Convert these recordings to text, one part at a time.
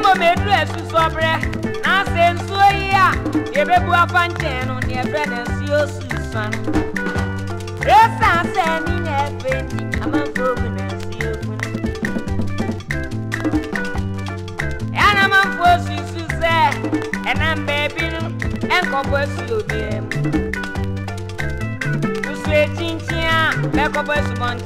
Mbom edu asusɔbrɛ, na sɛ nsuo ye a, deɛ ɛbɛbu afa nkyɛn no, neɛ yɛfrɛ no nsuo susuan. Esiane sɛ ne nyɛ fɛ nti, amanfoɔ bu no nsuo funu. Ɛa na amanfoɔ susu sɛ ɛnam baabi no nkɔbɔ asuo biara mu. Nsuo akyinkyin a bɛkɔbɔ asubɔnten.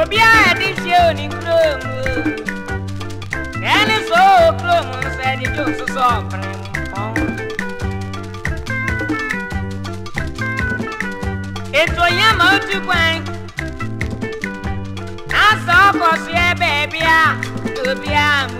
Obiara a ɛde fie o ne nkuro mu o. Na ɛne so o kuro mu nso ɛde dwo nso so ɔpere mpɔn. Ètò yẹn ma otu kwan. Asọ ọkọ so ẹ bẹẹbi a, obi a mu.